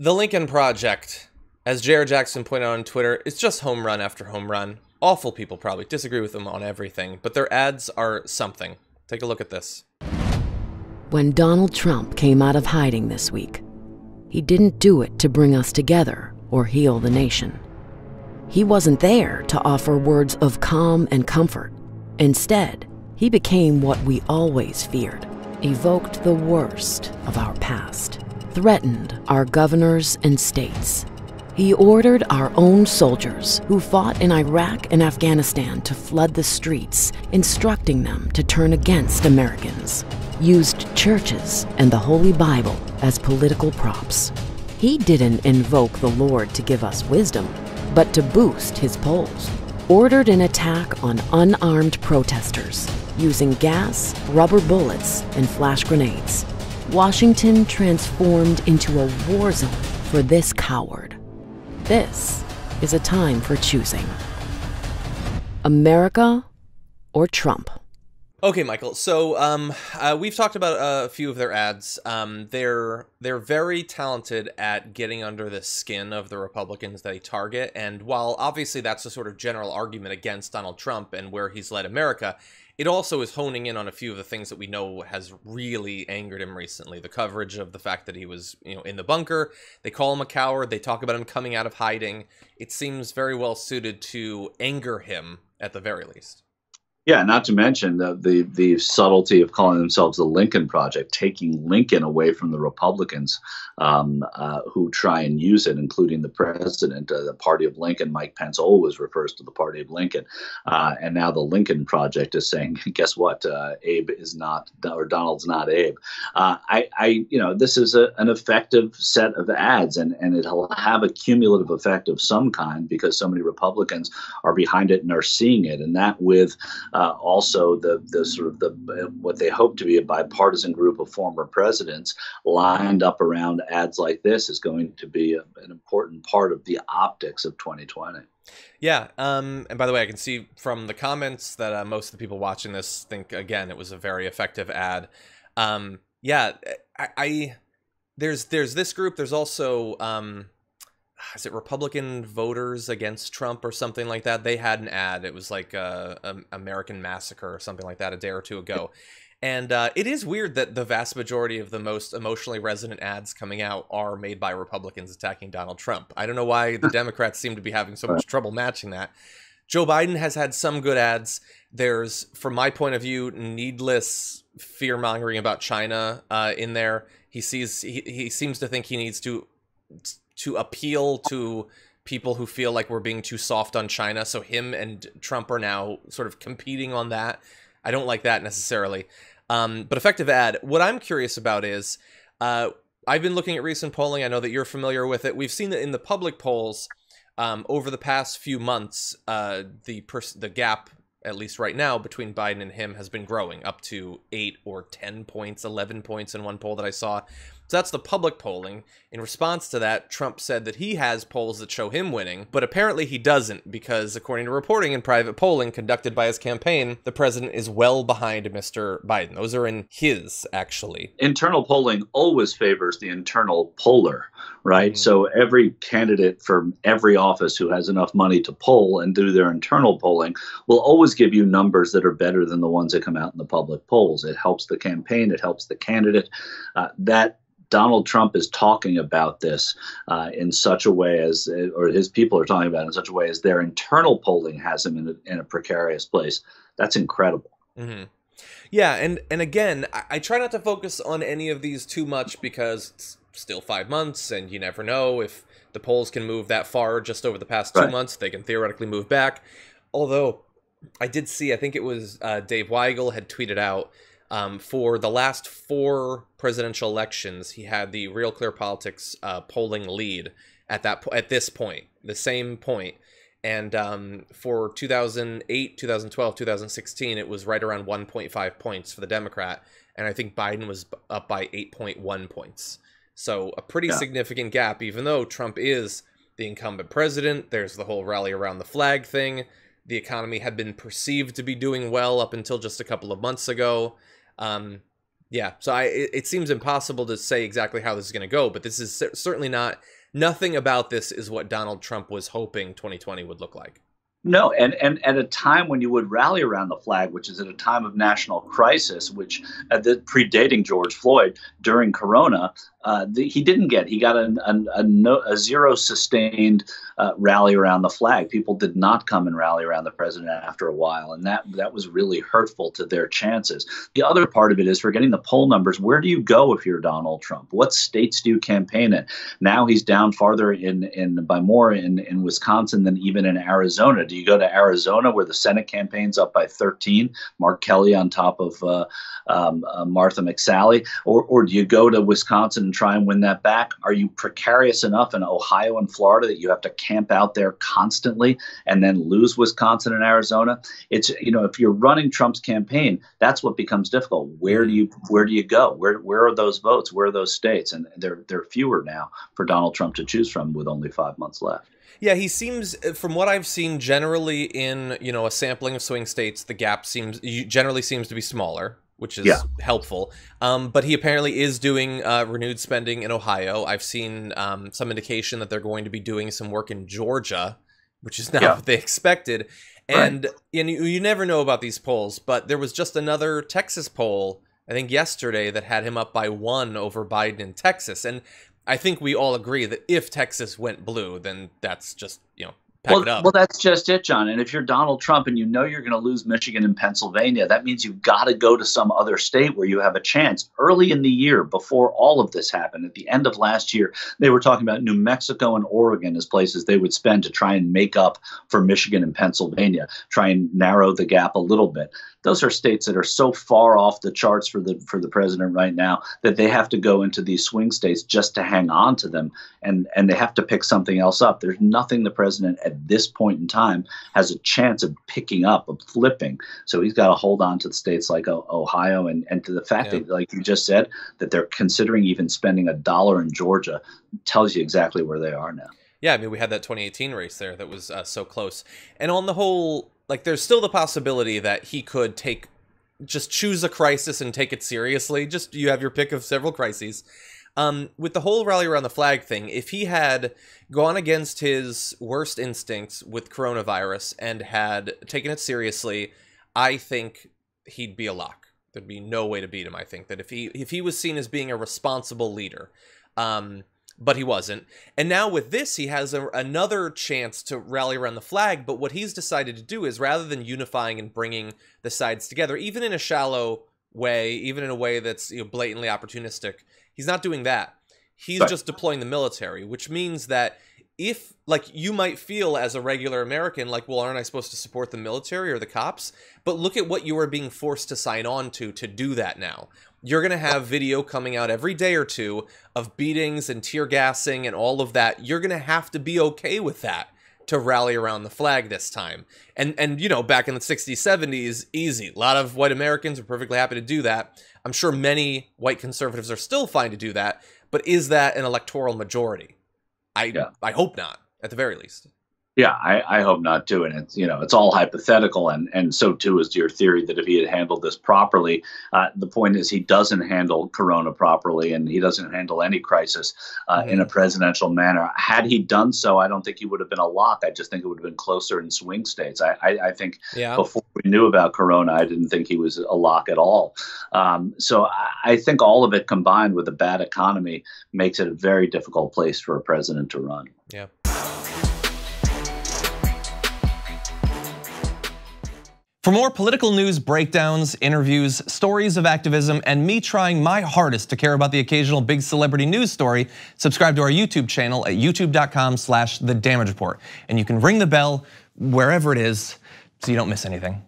The Lincoln Project, as Jared Jackson pointed out on Twitter, it's just home run after home run. Awful people probably disagree with them on everything, but their ads are something. Take a look at this. When Donald Trump came out of hiding this week, he didn't do it to bring us together or heal the nation. He wasn't there to offer words of calm and comfort. Instead, he became what we always feared, evoked the worst of our past, threatened our governors and states. He ordered our own soldiers who fought in Iraq and Afghanistan to flood the streets, instructing them to turn against Americans used churches and the Holy Bible as political props. He didn't invoke the Lord to give us wisdom, but to boost his polls. Ordered an attack on unarmed protesters using gas, rubber bullets, and flash grenades. Washington transformed into a war zone for this coward. This is a time for choosing America or Trump. Okay, Michael. So um, uh, we've talked about a few of their ads. Um, they're they're very talented at getting under the skin of the Republicans they target. And while obviously that's a sort of general argument against Donald Trump and where he's led America, it also is honing in on a few of the things that we know has really angered him recently. The coverage of the fact that he was, you know, in the bunker. They call him a coward. They talk about him coming out of hiding. It seems very well suited to anger him at the very least. Yeah, not to mention the, the the subtlety of calling themselves the Lincoln Project, taking Lincoln away from the Republicans um, uh, who try and use it, including the president. Uh, the party of Lincoln, Mike Pence always refers to the party of Lincoln, uh, and now the Lincoln Project is saying, guess what? Uh, Abe is not, or Donald's not Abe. Uh, I, I, you know, this is a, an effective set of ads, and and it'll have a cumulative effect of some kind because so many Republicans are behind it and are seeing it, and that with uh, also the the sort of the what they hope to be a bipartisan group of former presidents lined up around ads like this is going to be a, an important part of the optics of 2020. Yeah, um, and by the way, I can see from the comments that uh, most of the people watching this think again it was a very effective ad. Um, yeah, I, I, there's there's this group. There's also um, is it Republican voters against Trump or something like that? They had an ad. It was like a, uh, a American Massacre or something like that a day or two ago. And uh, it is weird that the vast majority of the most emotionally resonant ads coming out are made by Republicans attacking Donald Trump. I don't know why the Democrats seem to be having so much trouble matching that. Joe Biden has had some good ads. There's, from my point of view, needless fear mongering about China uh, in there. He sees he, he seems to think he needs to to appeal to people who feel like we're being too soft on China. So him and Trump are now sort of competing on that. I don't like that necessarily. Um, but effective ad. What I'm curious about is uh, I've been looking at recent polling. I know that you're familiar with it. We've seen that in the public polls um, over the past few months, uh, the the gap, at least right now, between Biden and him has been growing up to eight or ten points, eleven points in one poll that I saw. So that's the public polling. In response to that, Trump said that he has polls that show him winning, but apparently he doesn't because, according to reporting in private polling conducted by his campaign, the president is well behind Mr. Biden. Those are in his, actually. Internal polling always favors the internal poller, right? Mm-hmm. So every candidate from every office who has enough money to poll and do their internal polling will always give you numbers that are better than the ones that come out in the public polls. It helps the campaign, it helps the candidate. Uh, that Donald Trump is talking about this uh, in such a way as, or his people are talking about it in such a way as their internal polling has him in a, in a precarious place. That's incredible. Mm-hmm. Yeah, and and again, I, I, try not to focus on any of these too much because it's still five months, and you never know if the polls can move that far. Just over the past two right. months, they can theoretically move back. Although, I did see, I think it was uh, Dave Weigel had tweeted out um, for the last four presidential elections, he had the Real Clear Politics uh, polling lead at that po- at this point, the same point. And um, for 2008, 2012, 2016, it was right around 1.5 points for the Democrat, and I think Biden was up by 8.1 points. So a pretty yeah. significant gap, even though Trump is the incumbent president. There's the whole rally around the flag thing. The economy had been perceived to be doing well up until just a couple of months ago. Um, Yeah, so I it, it seems impossible to say exactly how this is going to go, but this is certainly not nothing about this is what Donald Trump was hoping 2020 would look like. No, and, and at a time when you would rally around the flag, which is at a time of national crisis, which uh, the, predating George Floyd during Corona, uh, the, he didn't get. He got a, no, a zero sustained uh, rally around the flag. People did not come and rally around the president after a while, and that that was really hurtful to their chances. The other part of it is forgetting the poll numbers. Where do you go if you're Donald Trump? What states do you campaign in? Now he's down farther in in by more in in Wisconsin than even in Arizona. Do you go to Arizona where the Senate campaign's up by 13? Mark Kelly on top of uh, um, uh, Martha McSally, or or do you go to Wisconsin and try and win that back? Are you precarious enough in Ohio and Florida that you have to camp out there constantly and then lose Wisconsin and Arizona? It's you know if you're running Trump's campaign, that's what becomes difficult. Where do you where do you go? Where where are those votes? Where are those states? And there there are fewer now for Donald Trump to choose from with only five months left. Yeah, he seems, from what I've seen, generally in you know a sampling of swing states, the gap seems generally seems to be smaller which is yeah. helpful. Um, but he apparently is doing uh, renewed spending in Ohio. I've seen um, some indication that they're going to be doing some work in Georgia, which is not yeah. what they expected. And right. and you, you never know about these polls, but there was just another Texas poll, I think yesterday, that had him up by one over Biden in Texas. And I think we all agree that if Texas went blue, then that's just you know well, well, that's just it, John. And if you're Donald Trump and you know you're going to lose Michigan and Pennsylvania, that means you've got to go to some other state where you have a chance. Early in the year, before all of this happened, at the end of last year, they were talking about New Mexico and Oregon as places they would spend to try and make up for Michigan and Pennsylvania, try and narrow the gap a little bit those are states that are so far off the charts for the for the president right now that they have to go into these swing states just to hang on to them and and they have to pick something else up there's nothing the president at this point in time has a chance of picking up of flipping so he's got to hold on to the states like ohio and and to the fact yeah. that like you just said that they're considering even spending a dollar in georgia tells you exactly where they are now yeah, I mean, we had that 2018 race there that was uh, so close. And on the whole, like, there's still the possibility that he could take, just choose a crisis and take it seriously. Just you have your pick of several crises. Um, with the whole rally around the flag thing, if he had gone against his worst instincts with coronavirus and had taken it seriously, I think he'd be a lock. There'd be no way to beat him. I think that if he if he was seen as being a responsible leader, um, but he wasn't. And now with this, he has a, another chance to rally around the flag. But what he's decided to do is rather than unifying and bringing the sides together, even in a shallow way, even in a way that's you know, blatantly opportunistic, he's not doing that. He's right. just deploying the military, which means that if like you might feel as a regular American, like, well, aren't I supposed to support the military or the cops? But look at what you are being forced to sign on to to do that now you're going to have video coming out every day or two of beatings and tear gassing and all of that. You're going to have to be okay with that to rally around the flag this time. And and you know, back in the 60s, 70s, easy. A lot of white Americans were perfectly happy to do that. I'm sure many white conservatives are still fine to do that, but is that an electoral majority? I yeah. I hope not, at the very least. Yeah, I, I, hope not too. And it's you know it's all hypothetical, and and so too is your theory that if he had handled this properly, uh, the point is he doesn't handle Corona properly, and he doesn't handle any crisis uh, mm-hmm. in a presidential manner. Had he done so, I don't think he would have been a lock. I just think it would have been closer in swing states. I I, I think yeah. before knew about Corona, I didn't think he was a lock at all. Um, so I, I think all of it combined with a bad economy makes it a very difficult place for a president to run. Yeah. For more political news breakdowns, interviews, stories of activism, and me trying my hardest to care about the occasional big celebrity news story, subscribe to our YouTube channel at youtube.com slash the damage report. And you can ring the bell wherever it is so you don't miss anything.